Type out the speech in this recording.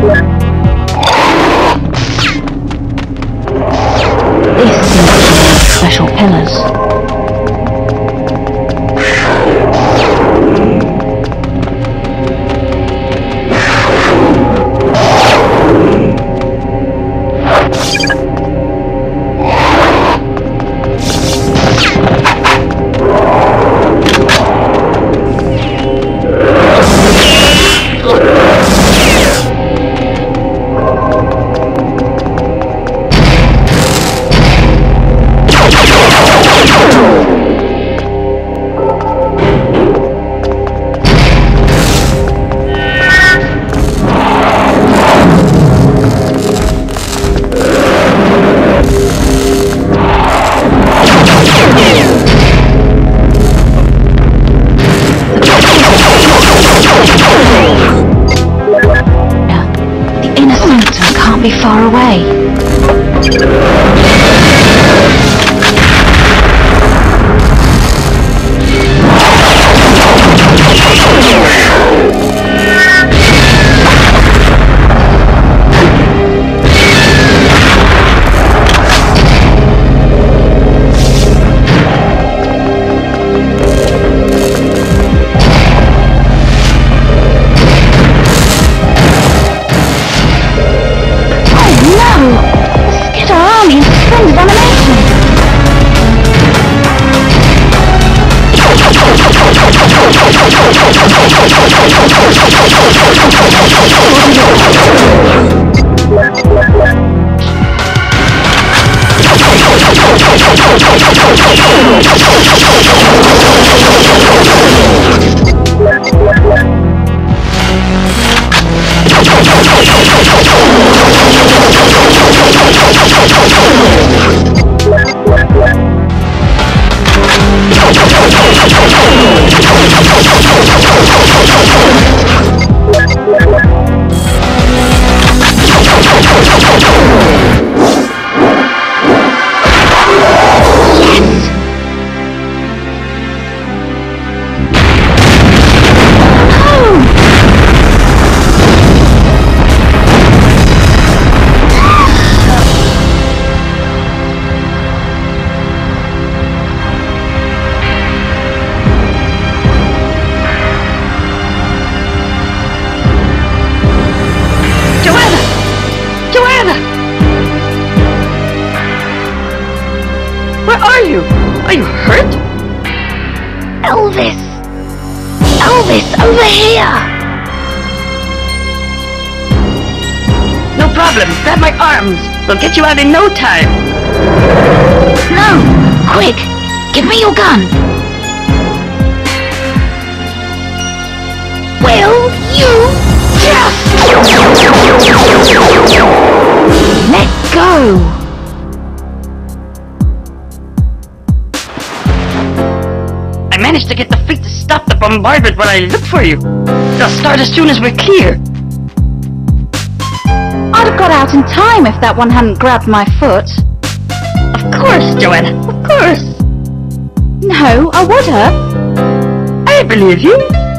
This special pillars. Joanna! Joanna! Where are you? Are you hurt? Elvis! Elvis, over here! No problem. Grab my arms. We'll get you out in no time. No! Quick! Give me your gun! Bombardment while I look for you. They'll start as soon as we're clear. I'd have got out in time if that one hadn't grabbed my foot. Of course, Joanna, of course. No, I would have. I believe you.